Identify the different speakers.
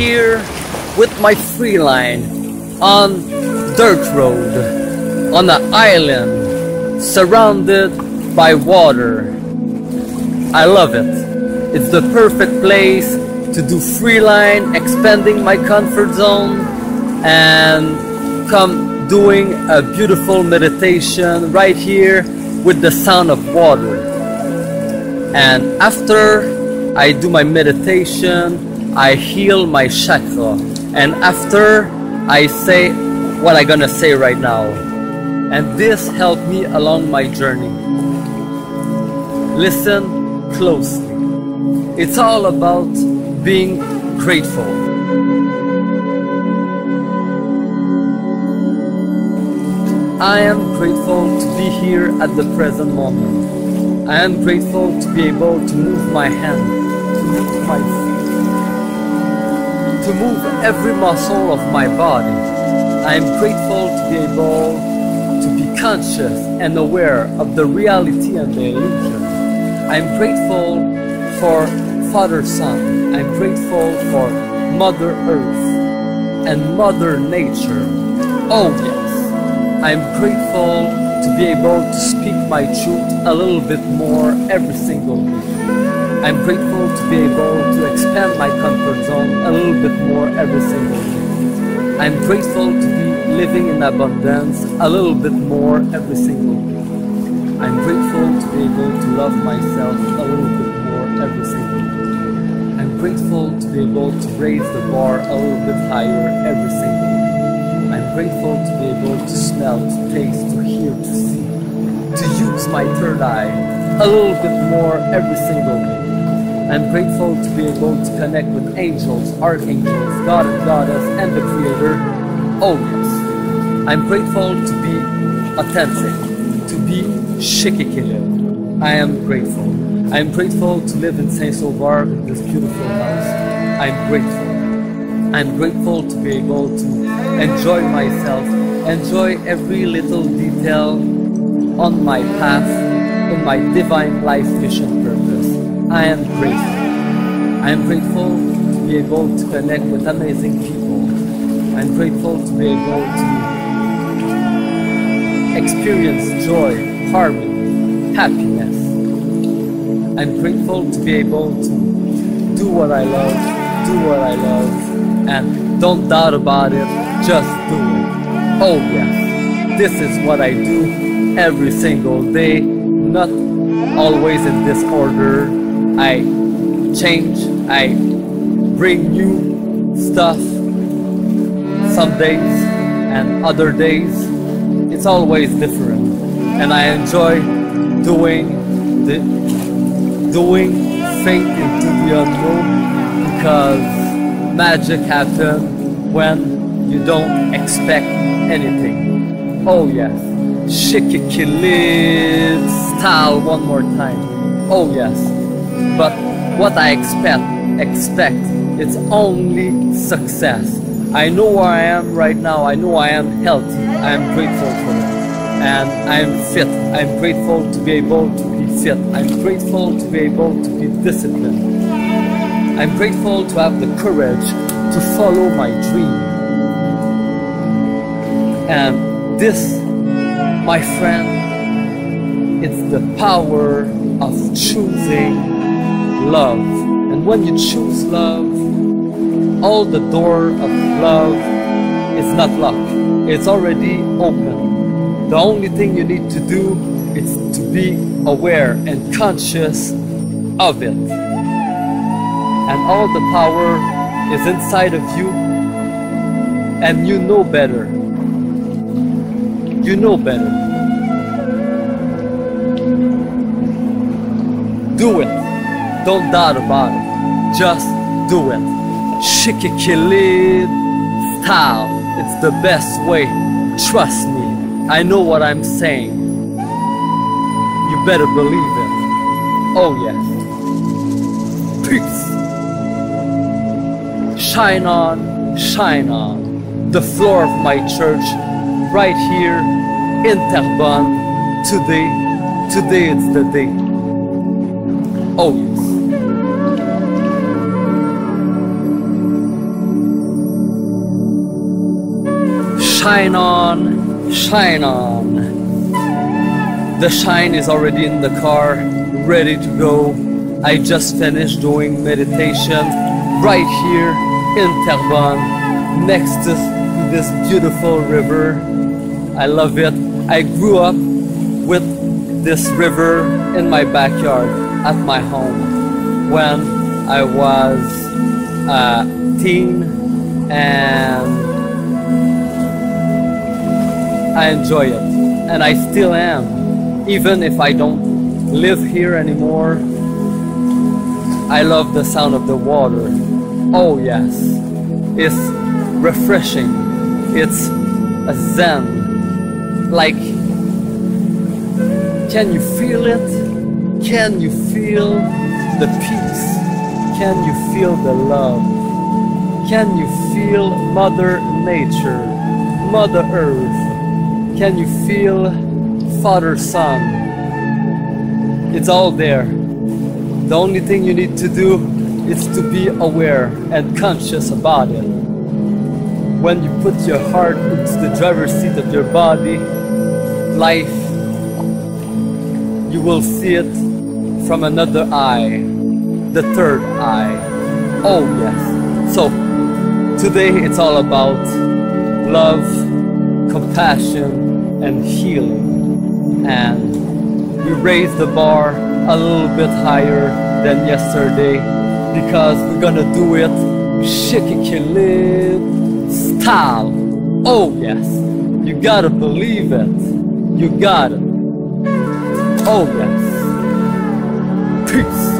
Speaker 1: here with my freeline on dirt road on an island surrounded by water. I love it. It's the perfect place to do freeline, expanding my comfort zone and come doing a beautiful meditation right here with the sound of water. And after I do my meditation, I heal my chakra. And after I say what I'm gonna say right now. And this helped me along my journey. Listen closely. It's all about being grateful. I am grateful to be here at the present moment. I am grateful to be able to move my hand, to move my feet, to move every muscle of my body. I am grateful to be able to be conscious and aware of the reality and the illusion. I'm grateful for Father Sun. I'm grateful for Mother Earth and Mother Nature. Oh yes. I'm grateful to be able to speak my truth a little bit more every single week. I'm grateful to be able to expand my comfort zone a little bit more every single day. I'm grateful to be living in abundance a little bit more every single day. I'm grateful to be able to love myself a little bit more every single day. I'm grateful to be able to raise the bar a little bit higher every single day. I'm grateful to be able to smell, to taste, to hear, to see, to use my third eye a little bit more every single week. I'm grateful to be able to connect with angels, archangels, God and Goddess, and the Creator. Oh. I'm grateful to be authentic, to be Chic Équilibre. I am grateful. I'm grateful to live in Saint Sauveur in this beautiful house. I'm grateful. I'm grateful to be able to enjoy myself, enjoy every little detail on my path, in my divine life mission. I am grateful. I am grateful to be able to connect with amazing people. I'm grateful to be able to experience joy, harmony, happiness. I'm grateful to be able to do what I love, do what I love, and don't doubt about it, just do it. Oh yes, this is what I do every single day, not always in this order. I change, I bring new stuff some days and other days. It's always different. And I enjoy doing the doing faith into the unknown because magic happens when you don't expect anything. Oh yes, Shikikilid style one more time. Oh yes, but what I expect, expect, it's only success. I know where I am right now. I know I am healthy. I am grateful for it. And I am fit. I'm grateful to be able to be fit. I'm grateful to be able to be disciplined. I'm grateful to have the courage to follow my dream. And this, my friend, it's the power of choosing love. And when you choose love, all the door of love is not locked. It's already open. The only thing you need to do is to be aware and conscious of it. And all the power is inside of you and you know better. You know better. Do it. Don't doubt about it. Just do it. Chic Équilibre style. It's the best way. Trust me. I know what I'm saying. You better believe it. Oh yes. Peace. Shine on, shine on. The floor of my church right here in Terrebonne. Today, today it's the day. Oh, yes. Shine on, shine on. The shine is already in the car, ready to go. I just finished doing meditation right here in Terrebonne, next to this beautiful river. I love it. I grew up with this river in my backyard at my home when I was a teen and I enjoy it. And I still am even if I don't live here anymore. I love the sound of the water. Oh yes. It's refreshing. It's a zen. Like can you feel it can you feel the peace can you feel the love can you feel mother nature mother earth can you feel Father Sun? It's all there. The only thing you need to do is to be aware and conscious about it. When you put your heart into the driver's seat of your body, life, you will see it from another eye, the third eye. Oh, yes. So, today it's all about love, compassion, and healing. And we raise the bar a little bit higher than yesterday because we're gonna do it Chic Équilibre style. Oh yes, you gotta believe it. You got it. Oh yes. Peace.